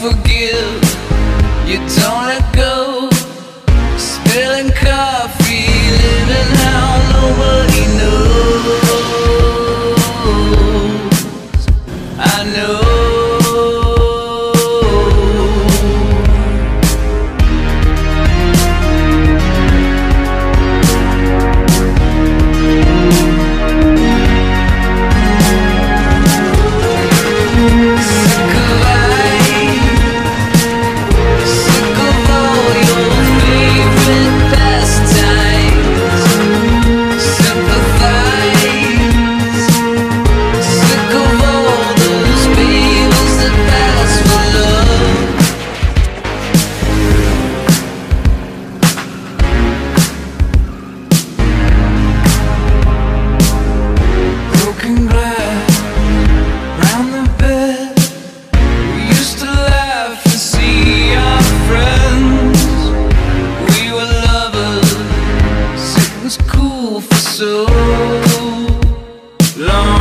forget long